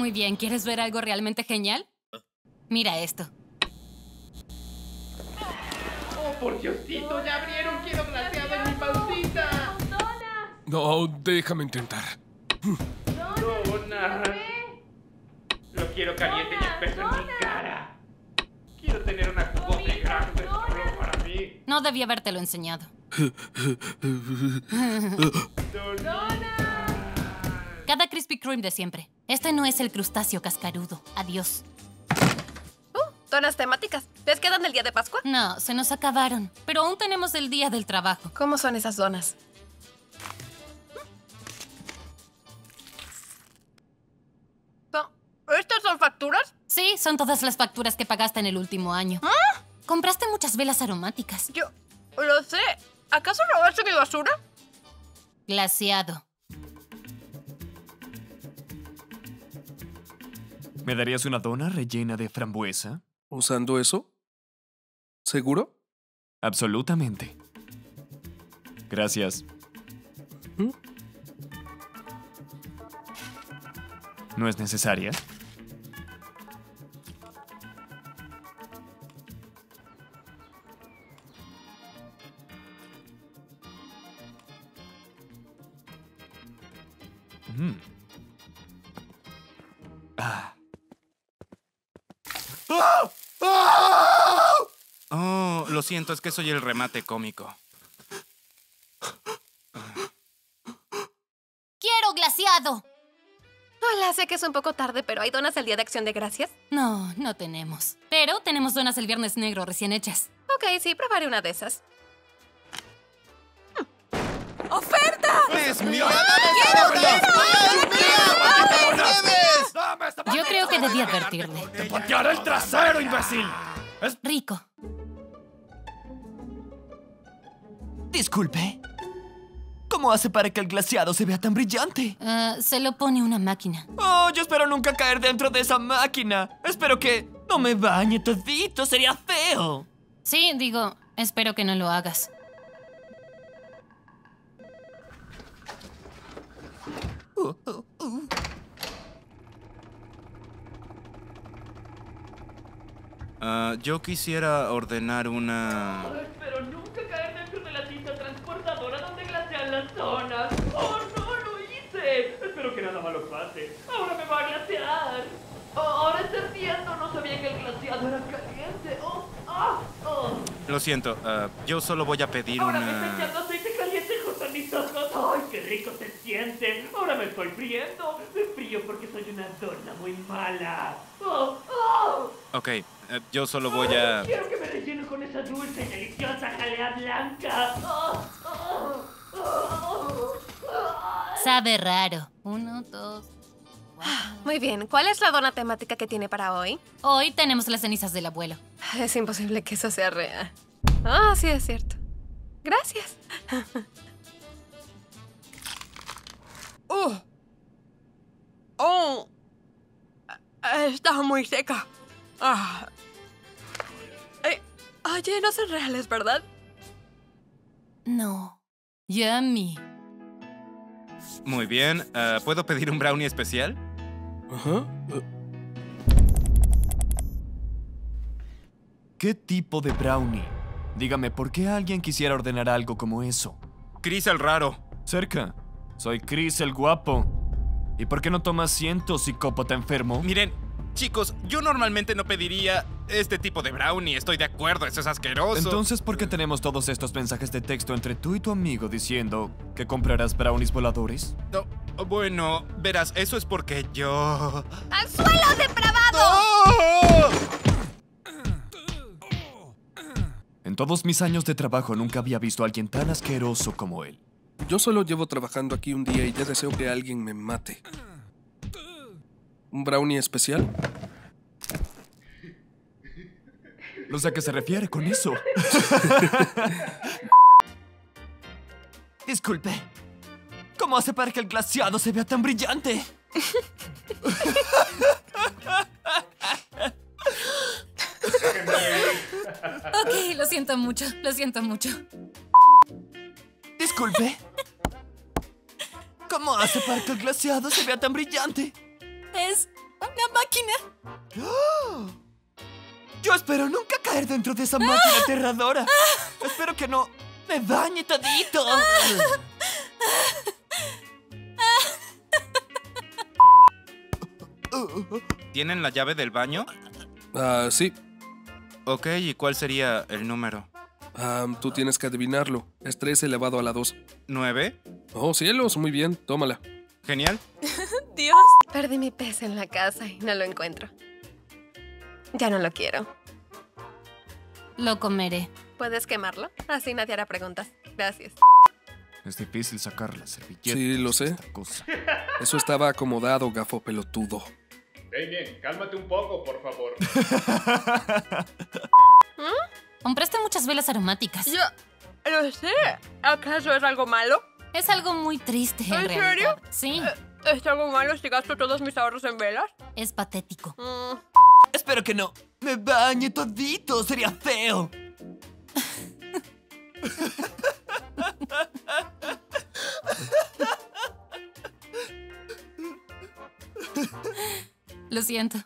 Muy bien, ¿quieres ver algo realmente genial? Mira esto. ¡Oh, por Diosito! ¡Ya abrieron! ¡Quiero glaseado en mi pancita! No, déjame intentar. ¡Dona! Lo quiero caliente y espeso en mi cara. Quiero tener una jugote grande solo para mí. No debí habértelo enseñado. Cada Krispy Kreme de siempre. Este no es el crustáceo cascarudo. Adiós. Uh, donas temáticas. ¿Les quedan del día de Pascua? No, se nos acabaron. Pero aún tenemos el día del trabajo. ¿Cómo son esas donas? No, ¿Estas son facturas? Sí, son todas las facturas que pagaste en el último año. Compraste muchas velas aromáticas. Yo lo sé. ¿Acaso robaste mi basura? Glaciado. ¿Me darías una dona rellena de frambuesa? ¿Usando eso? ¿Seguro? Absolutamente. Gracias. ¿Mm? ¿No es necesaria? Mm. Ah. Oh, lo siento, es que soy el remate cómico. ¡Quiero glaciado! Hola, sé que es un poco tarde, pero ¿hay donas el Día de Acción de Gracias? No, no tenemos. Pero tenemos donas el viernes negro recién hechas. Ok, sí, probaré una de esas. ¡Oferta! ¡Es mío! Yo creo debí advertirle. ¡Patearé el trasero, imbécil! Rico. Disculpe. ¿Cómo hace para que el glaciado se vea tan brillante? Ah, se lo pone una máquina. Oh, yo espero nunca caer dentro de esa máquina. Espero que no me bañe todito, sería feo. Sí, digo, espero que no lo hagas. Ah, yo quisiera ordenar una... Espero nunca caer dentro de la cinta transportadora donde glasean las zonas. ¡Oh, no lo hice! Espero que nada malo pase. Ahora me va a glasear. Oh, ahora entiendo. No sabía que el glaseado era caliente. ¡Oh! ¡Ah! ¡Oh! Lo siento, ah, yo solo voy a pedir Ahora me está una... echando rico se siente! Ahora me estoy friendo. Me frío porque soy una dona muy mala. ¡Oh! ¡Oh! Ok, eh, yo solo voy a... Quiero que me relleno con esa dulce y deliciosa jalea blanca. ¡Oh! ¡Oh! ¡Oh! Sabe raro. Uno, dos. Muy bien, ¿cuál es la dona temática que tiene para hoy? Hoy tenemos las cenizas del abuelo. Es imposible que eso sea real. Ah, sí, es cierto. Gracias. ¡Oh! Está muy seca. Ah. Eh, oye, no son reales, ¿verdad? No. Yummy. Muy bien, ah, ¿puedo pedir un brownie especial? Ajá. Eh, ¿Qué tipo de brownie? Dígame, ¿por qué alguien quisiera ordenar algo como eso? Chris el raro. Cerca. Soy Chris el guapo. ¿Y por qué no tomas asiento, psicópata enfermo? Miren, chicos, yo normalmente no pediría este tipo de brownie. Estoy de acuerdo, eso es asqueroso. Entonces, ¿por qué tenemos todos estos mensajes de texto entre tú y tu amigo diciendo que comprarás brownies voladores? No, bueno, verás, eso es porque yo... ¡Al suelo, depravado! ¡Oh! En todos mis años de trabajo nunca había visto a alguien tan asqueroso como él. Yo solo llevo trabajando aquí un día y ya deseo que alguien me mate. ¿Un brownie especial? No sé a qué se refiere con eso. Disculpe. ¿Cómo hace para que el glaciado se vea tan brillante? Ok, lo siento mucho, lo siento mucho. Disculpe. ¿Cómo hace para que el glaciado se vea tan brillante? Es ¡Una máquina! Yo espero nunca caer dentro de esa máquina aterradora. Espero que no me bañe todito. ¿Tienen la llave del baño? Ah, sí. Ok, ¿y cuál sería el número? Ah, tú tienes que adivinarlo. Es 3 elevado a la 2. ¿Nueve? Oh, cielos, muy bien, tómala. Genial. Dios. Perdí mi pez en la casa y no lo encuentro. Ya no lo quiero. Lo comeré. ¿Puedes quemarlo? Así nadie hará preguntas. Gracias. Es difícil sacar la servilleta. Sí, lo sé. cosa. Eso estaba acomodado, gafo pelotudo. Damien, cálmate un poco, por favor. Compraste muchas velas aromáticas. Yo lo sé. ¿Acaso es algo malo? Es algo muy triste, en, ¿En serio? Sí, ¿Es algo malo si gasto todos mis ahorros en velas? es patético. Mm. Espero que no me bañe todito. Sería feo. Lo siento.